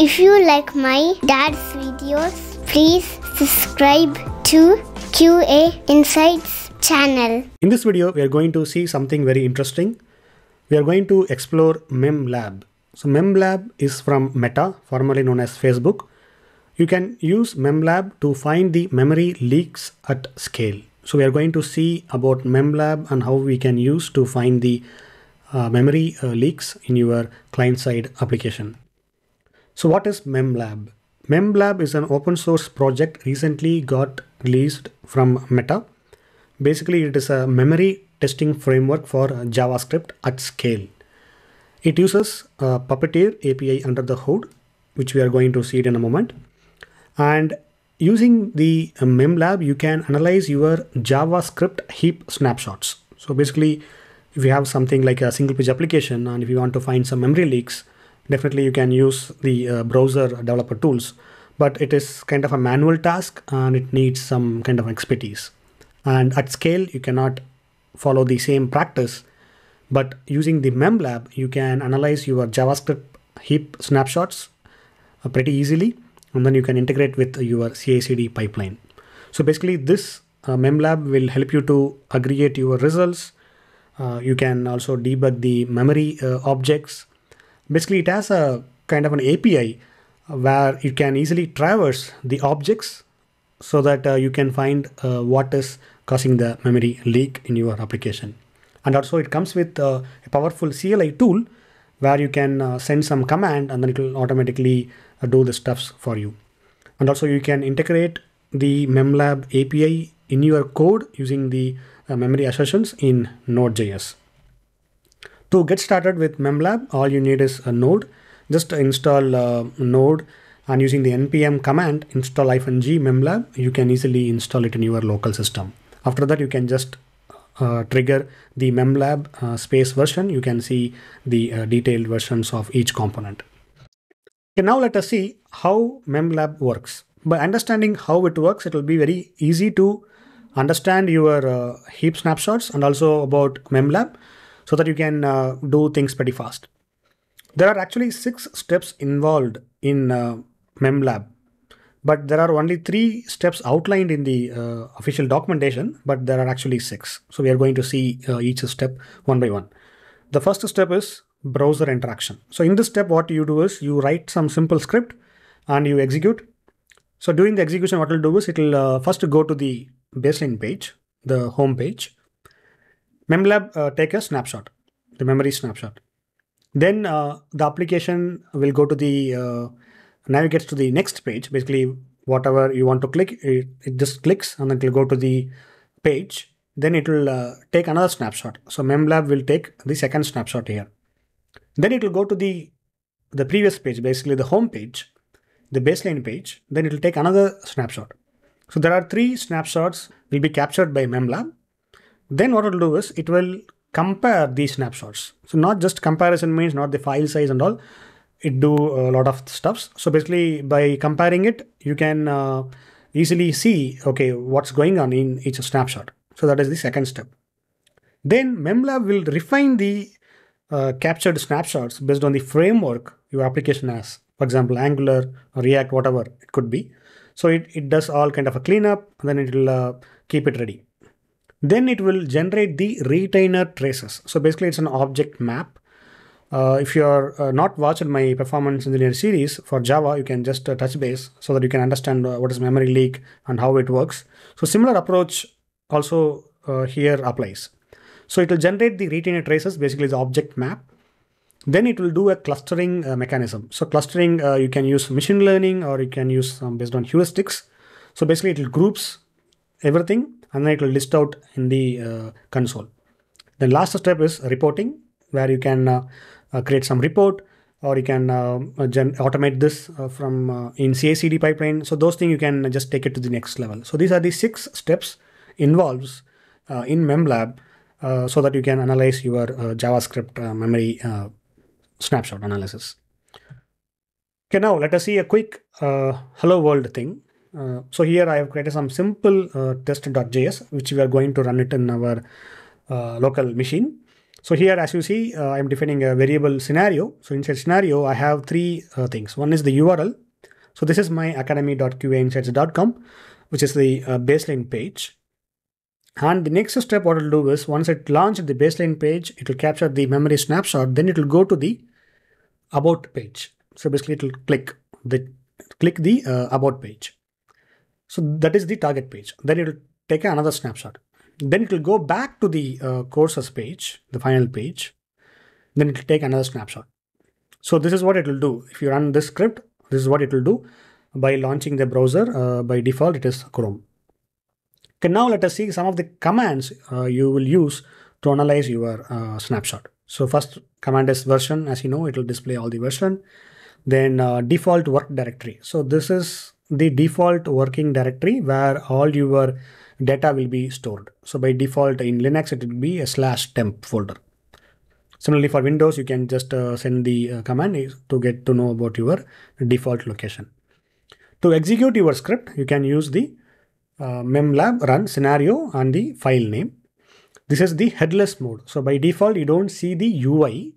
If you like my dad's videos, please subscribe to QA Insights channel. In this video, we are going to see something very interesting. We are going to explore MemLab. So MemLab is from Meta, formerly known as Facebook. You can use MemLab to find the memory leaks at scale. So we are going to see about MemLab and how we can use to find the uh, memory uh, leaks in your client-side application. So what is MemLab? MemLab is an open source project recently got released from Meta. Basically, it is a memory testing framework for JavaScript at scale. It uses uh, a Puppeteer API under the hood, which we are going to see it in a moment. And using the MemLab, you can analyze your JavaScript heap snapshots. So basically, if you have something like a single page application and if you want to find some memory leaks, definitely you can use the uh, browser developer tools. But it is kind of a manual task and it needs some kind of expertise. And at scale, you cannot follow the same practice. But using the MemLab, you can analyze your JavaScript heap snapshots uh, pretty easily. And then you can integrate with your CI/CD pipeline. So basically, this uh, MemLab will help you to aggregate your results. Uh, you can also debug the memory uh, objects. Basically, it has a kind of an API where you can easily traverse the objects so that uh, you can find uh, what is causing the memory leak in your application. And also it comes with uh, a powerful CLI tool where you can uh, send some command and then it will automatically uh, do the stuffs for you. And also you can integrate the MemLab API in your code using the uh, memory assertions in Node.js. To get started with MemLab, all you need is a node. Just install uh, node and using the npm command install-g memlab, you can easily install it in your local system. After that, you can just uh, trigger the memlab uh, space version. You can see the uh, detailed versions of each component. Okay, now let us see how memlab works. By understanding how it works, it will be very easy to understand your uh, heap snapshots and also about memlab so that you can uh, do things pretty fast. There are actually six steps involved in uh, memlab but there are only three steps outlined in the uh, official documentation but there are actually six. So we are going to see uh, each step one by one. The first step is browser interaction. So in this step what you do is you write some simple script and you execute. So during the execution what it will do is it will uh, first go to the baseline page the home page memlab uh, take a snapshot the memory snapshot then uh, the application will go to the uh, navigates to the next page. Basically, whatever you want to click, it, it just clicks and then it will go to the page. Then it will uh, take another snapshot. So MemLab will take the second snapshot here. Then it will go to the the previous page, basically the home page, the baseline page. Then it will take another snapshot. So there are three snapshots will be captured by MemLab. Then what it will do is it will compare these snapshots. So not just comparison means not the file size and all it do a lot of stuffs. So basically by comparing it, you can uh, easily see, okay, what's going on in each snapshot. So that is the second step. Then MemLab will refine the uh, captured snapshots based on the framework your application has. For example, Angular or React, whatever it could be. So it, it does all kind of a cleanup, and then it will uh, keep it ready. Then it will generate the retainer traces. So basically it's an object map uh, if you are uh, not watched my performance engineer series for Java, you can just uh, touch base so that you can understand uh, what is memory leak and how it works. So similar approach also uh, here applies. So it will generate the retainer traces, basically the object map. Then it will do a clustering uh, mechanism. So clustering, you can use machine learning or you can use um, based on heuristics. So basically it will groups everything and then it will list out in the console. The last step is reporting where you can uh, create some report or you can uh, automate this uh, from uh, in CI/CD pipeline. So those things you can just take it to the next level. So these are the six steps involves uh, in MemLab uh, so that you can analyze your JavaScript memory snapshot analysis. Okay, now let us see a quick hello world thing. So here I have created some simple test.js which we are going to run it in our local machine. So here, as you see, uh, I'm defining a variable scenario. So inside scenario, I have three uh, things. One is the URL. So this is my academy.qainsights.com, which is the uh, baseline page. And the next step what it'll do is once it launches the baseline page, it will capture the memory snapshot. Then it will go to the about page. So basically it will click the click the uh, about page. So that is the target page. Then it will take another snapshot. Then it will go back to the uh, courses page, the final page. Then it will take another snapshot. So this is what it will do. If you run this script, this is what it will do by launching the browser. Uh, by default, it is Chrome. Okay, now let us see some of the commands uh, you will use to analyze your uh, snapshot. So first command is version. As you know, it will display all the version. Then uh, default work directory. So this is the default working directory where all your data will be stored. So by default in Linux, it will be a slash temp folder. Similarly for Windows, you can just uh, send the uh, command to get to know about your default location. To execute your script, you can use the uh, memlab run scenario and the file name. This is the headless mode. So by default, you don't see the UI.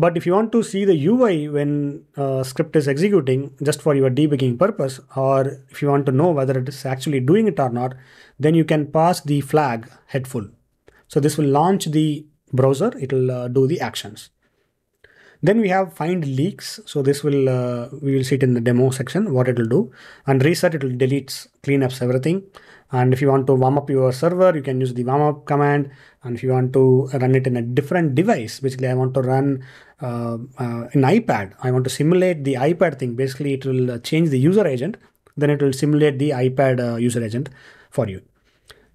But if you want to see the UI when uh, script is executing just for your debugging purpose, or if you want to know whether it is actually doing it or not, then you can pass the flag headful. So this will launch the browser, it will uh, do the actions. Then we have find leaks. So this will, uh, we will see it in the demo section, what it will do. And reset, it will delete, cleanups everything. And if you want to warm up your server, you can use the warm up command. And if you want to run it in a different device, basically I want to run an iPad. I want to simulate the iPad thing. Basically it will uh, change the user agent. Then it will simulate the iPad uh, user agent for you.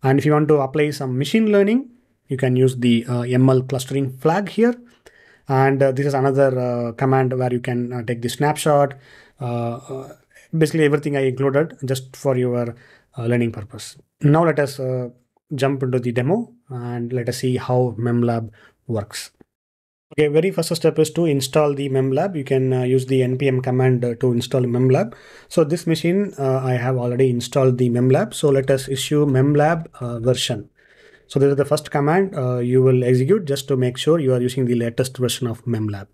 And if you want to apply some machine learning, you can use the uh, ML clustering flag here and uh, this is another uh, command where you can uh, take the snapshot uh, uh, basically everything i included just for your uh, learning purpose now let us jump into the demo and let us see how memlab works okay very first step is to install the memlab you can use the npm command to install memlab so this machine i have already installed the memlab so let us issue memlab version so this is the first command uh, you will execute just to make sure you are using the latest version of memlab.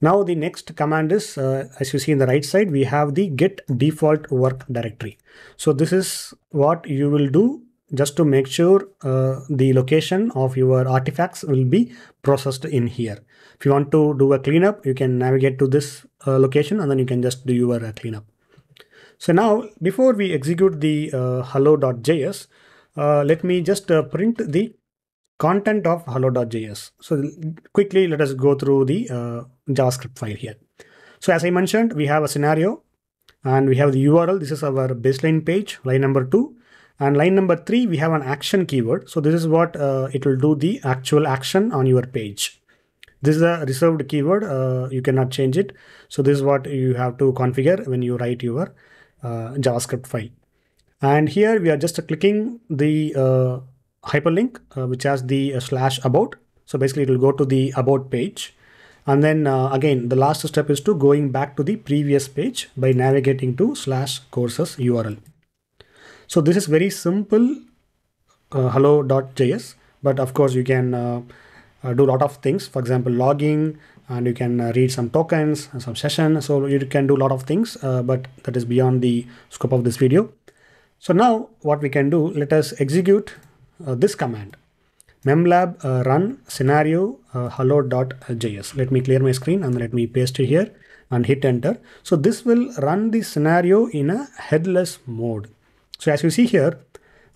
Now the next command is, uh, as you see in the right side, we have the get default work directory. So this is what you will do just to make sure uh, the location of your artifacts will be processed in here. If you want to do a cleanup, you can navigate to this uh, location and then you can just do your uh, cleanup. So now before we execute the uh, hello.js, uh, let me just uh, print the content of hello.js. So quickly, let us go through the JavaScript file here. So as I mentioned, we have a scenario and we have the URL. This is our baseline page, line number two. And line number three, we have an action keyword. So this is what uh, it will do the actual action on your page. This is a reserved keyword. Uh, you cannot change it. So this is what you have to configure when you write your uh, JavaScript file. And here we are just clicking the uh, hyperlink, uh, which has the uh, slash about. So basically it will go to the about page. And then again, the last step is to going back to the previous page by navigating to slash courses URL. So this is very simple uh, hello.js, but of course you can uh, do a lot of things. For example, logging, and you can read some tokens, and some session. So you can do a lot of things, but that is beyond the scope of this video. So now what we can do, let us execute uh, this command memlab uh, run scenario uh, hello.js. Let me clear my screen and let me paste it here and hit enter. So this will run the scenario in a headless mode. So as you see here,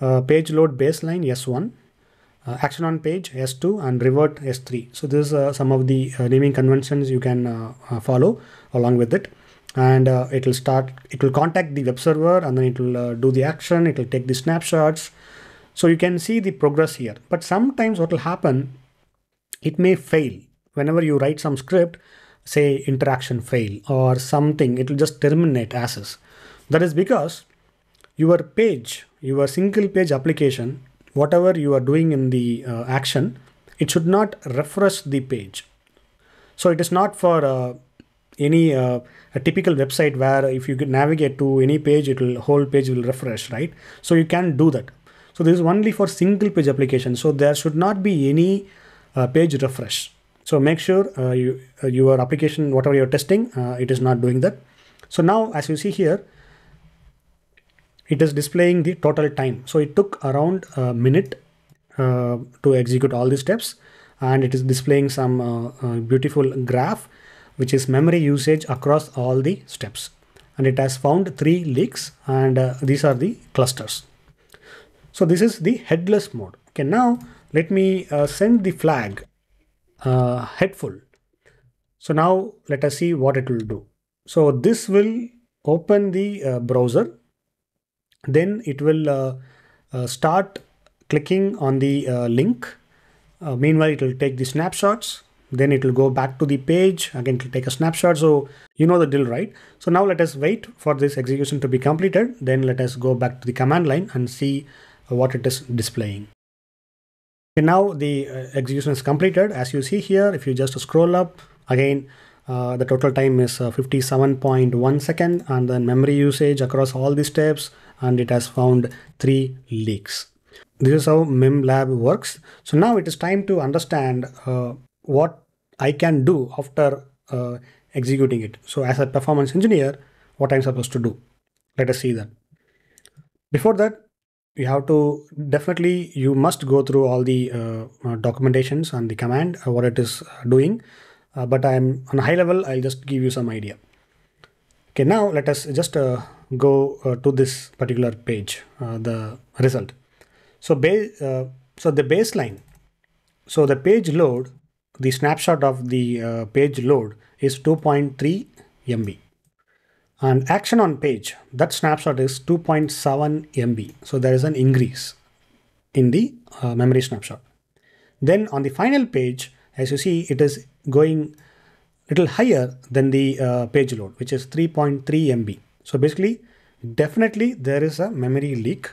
uh, page load baseline S1, uh, action on page S2 and revert S3. So this is uh, some of the naming conventions you can follow along with it. And uh, it will start it will contact the web server and then it will uh, do the action it will take the snapshots. So you can see the progress here. But sometimes what will happen it may fail. Whenever you write some script say interaction fail or something it will just terminate as is. That is because your page your single page application whatever you are doing in the uh, action it should not refresh the page so it is not for uh, any uh, a typical website where if you navigate to any page it will whole page will refresh right so you can do that so this is only for single page application so there should not be any uh, page refresh. So make sure uh, you, uh, your application, whatever you're testing, it is not doing that. So now as you see here, it is displaying the total time. So it took around a minute uh, to execute all these steps and it is displaying some uh, uh, beautiful graph which is memory usage across all the steps and it has found three leaks and uh, these are the clusters. So this is the headless mode. Okay, now let me uh, send the flag uh, headful. So now let us see what it will do. So this will open the browser. Then it will uh, uh, start clicking on the uh, link. meanwhile, it will take the snapshots. Then it will go back to the page. Again, it will take a snapshot. So you know the deal, right? So now let us wait for this execution to be completed. Then let us go back to the command line and see what it is displaying. Now the execution is completed. As you see here, if you just scroll up, again, uh, the total time is uh, 57.1 second and then memory usage across all the steps and it has found three leaks. This is how MemLab works. So now it is time to understand uh, what I can do after uh, executing it. So as a performance engineer, what I'm supposed to do. Let us see that. Before that, you have to definitely you must go through all the uh, documentations and the command uh, what it is doing uh, but i'm on a high level i'll just give you some idea. Okay now let us just uh, go uh, to this particular page the result. So base so the baseline so the page load the snapshot of the page load is 2.3 mb and action on page that snapshot is 2.7 MB so there is an increase in the uh, memory snapshot. Then on the final page as you see it is going little higher than the uh, page load which is 3.3 MB so basically definitely there is a memory leak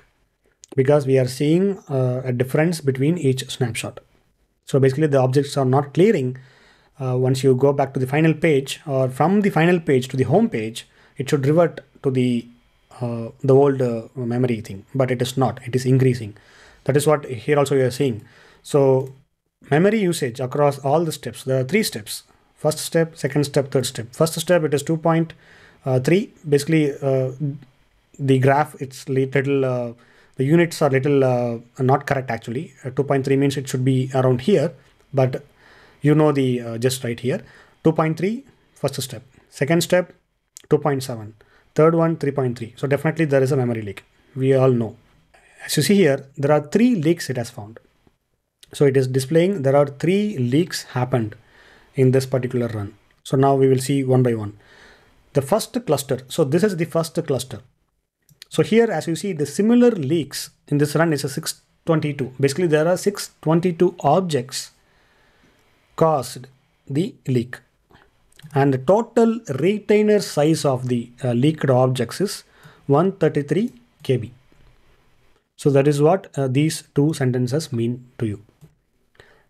because we are seeing uh, a difference between each snapshot. So basically the objects are not clearing. Uh, once you go back to the final page or from the final page to the home page it should revert to the uh, the old uh, memory thing but it is not. It is increasing. That is what here also you are seeing. So memory usage across all the steps. There are three steps. First step second step third step. First step it is 2.3 uh, basically uh, the graph it's little uh, the units are little not correct actually. 2.3 means it should be around here but you know the just right here. 2.3 first step. Second step 2.7 third one 3.3 so definitely there is a memory leak. We all know. As you see here there are three leaks it has found so it is displaying there are three leaks happened in this particular run. So now we will see one by one. The first cluster so this is the first cluster. So here as you see the similar leaks in this run is a 622 basically there are 622 objects caused the leak. And the total retainer size of the uh, leaked objects is 133 KB. So that is what uh, these two sentences mean to you.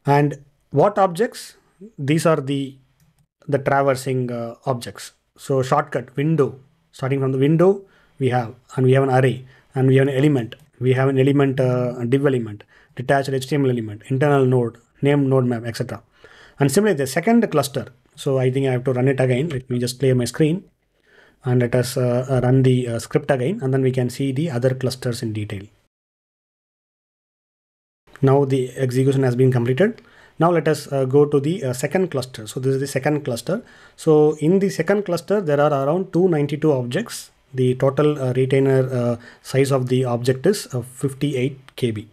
And what objects? These are the the traversing uh, objects. So shortcut window, starting from the window, we have and we have an array and we have an element. We have an element, uh, div element, detached HTML element, internal node, name node map, etc. And similarly, the second cluster so I think I have to run it again. Let me just clear my screen and let us uh, run the uh, script again and then we can see the other clusters in detail. Now the execution has been completed. Now let us uh, go to the uh, second cluster. So this is the second cluster. So in the second cluster, there are around 292 objects. The total uh, retainer size of the object is 58 KB.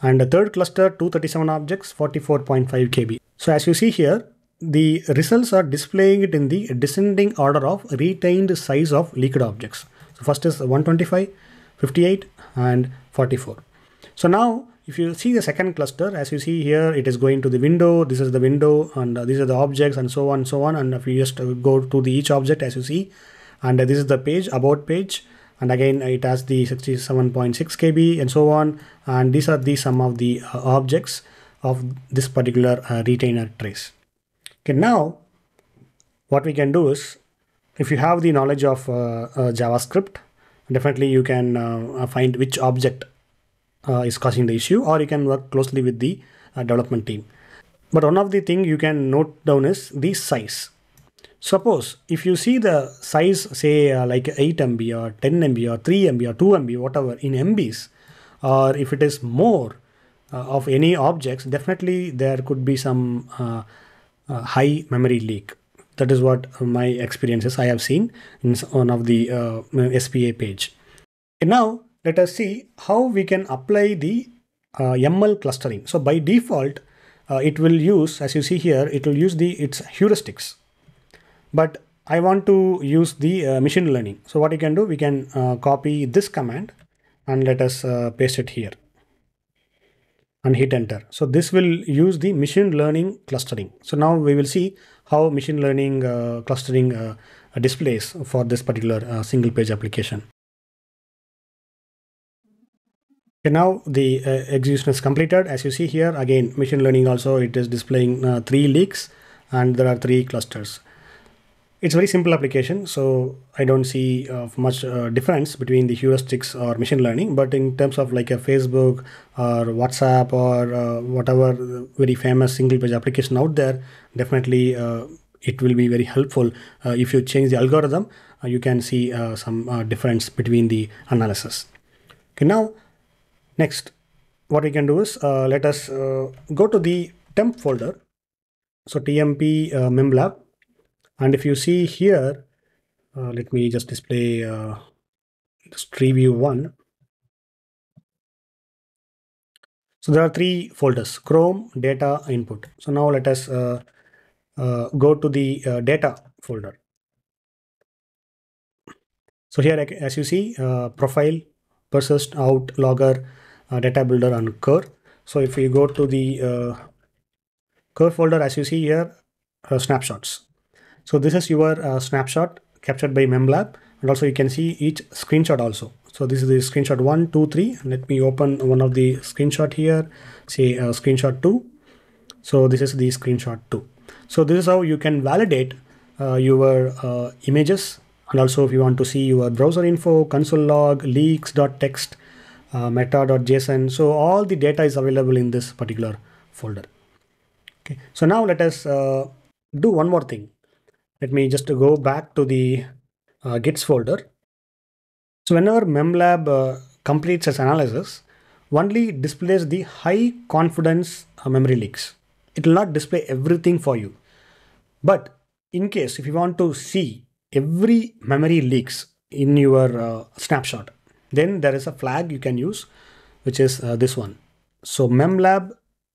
And the third cluster, 237 objects, 44.5 KB. So as you see here, the results are displaying it in the descending order of retained size of leaked objects. So first is 125, 58 and 44. So now if you see the second cluster as you see here it is going to the window. This is the window and uh, these are the objects and so on and so on. And if you just uh, go to the each object as you see and uh, this is the page about page. And again it has the 67.6 kb and so on. And these are the some of the uh, objects of this particular uh, retainer trace. Okay, now what we can do is if you have the knowledge of uh, uh, JavaScript, definitely you can uh, find which object uh, is causing the issue or you can work closely with the uh, development team. but one of the thing you can note down is the size. Suppose if you see the size, say uh, like 8 MB or 10 MB or 3 MB or 2 MB, whatever in MBs, or if it is more uh, of any objects, definitely there could be some uh, uh, high memory leak. That is what my experiences I have seen in one of the uh, SPA page. And now let us see how we can apply the uh, ML clustering. So by default, uh, it will use, as you see here, it will use the its heuristics. But I want to use the uh, machine learning. So what you can do, we can uh, copy this command and let us uh, paste it here and hit enter. So this will use the machine learning clustering. So now we will see how machine learning uh, clustering displays for this particular single page application. Okay, now the uh, execution is completed. As you see here, again, machine learning also, it is displaying uh, three leaks and there are three clusters. It's very simple application, so I don't see uh, much uh, difference between the heuristics or machine learning. But in terms of like a Facebook or WhatsApp or uh, whatever very famous single page application out there, definitely uh, it will be very helpful. if you change the algorithm, you can see some difference between the analysis. Okay, now Next, what we can do is uh, let us uh, go to the temp folder. So TMP uh, memlab. And if you see here, uh, let me just display uh, this tree view one. So there are three folders, Chrome, data, input. So now let us uh, go to the data folder. So here, as you see, profile, persist, out, logger, data builder and cur. So if you go to the uh, cur folder, as you see here, uh, snapshots. So this is your snapshot captured by MemLab. And also you can see each screenshot also. So this is the screenshot one, two, three. Let me open one of the screenshot here, say uh, screenshot two. So this is the screenshot two. So this is how you can validate uh, your uh, images. And also if you want to see your browser info, console log, leaks.txt, uh, meta.json. So all the data is available in this particular folder. Okay. So now let us uh, do one more thing. Let me just go back to the uh, Gits folder. So whenever MemLab uh, completes its analysis, only displays the high confidence uh, memory leaks. It will not display everything for you. But in case if you want to see every memory leaks in your uh, snapshot, then there is a flag you can use, which is uh, this one. So memlab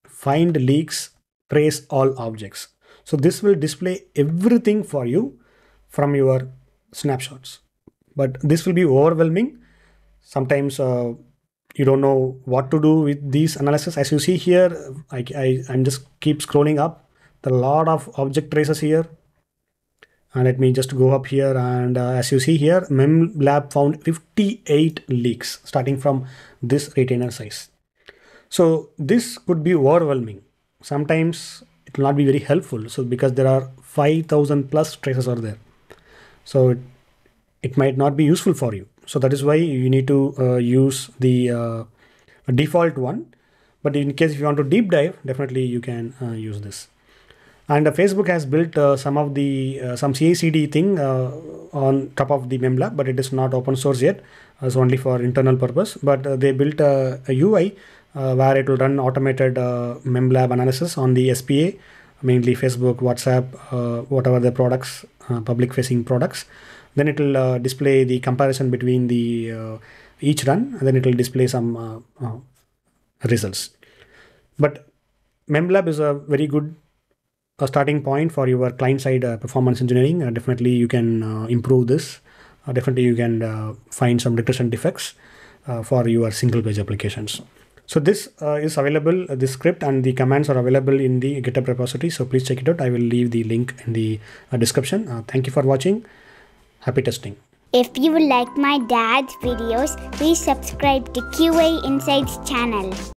find leaks trace all objects. So this will display everything for you from your snapshots. But this will be overwhelming. Sometimes uh, you don't know what to do with these analysis. As you see here, I, I, I'm just keep scrolling up. There are a lot of object traces here and let me just go up here and uh, as you see here memlab found 58 leaks starting from this retainer size. So this could be overwhelming. Sometimes it will not be very helpful. So because there are 5000 plus traces are there. So it, it might not be useful for you. So that is why you need to uh, use the uh, default one. But in case if you want to deep dive definitely you can uh, use this and uh, Facebook has built uh, some of the uh, some CI/CD thing uh, on top of the MemLab, but it is not open source yet. It's only for internal purpose. But uh, they built a, a UI uh, where it will run automated MemLab analysis on the SPA, mainly Facebook, WhatsApp, whatever the products, public-facing products. Then it will display the comparison between the each run, and then it will display some results. But MemLab is a very good a starting point for your client side uh, performance engineering. Uh, definitely you can uh, improve this. Uh, definitely you can uh, find some regression defects uh, for your single page applications. So this is available, this script and the commands are available in the GitHub repository. So please check it out. I will leave the link in the description. thank you for watching. Happy testing. If you like my dad's videos, please subscribe to QA Insights channel.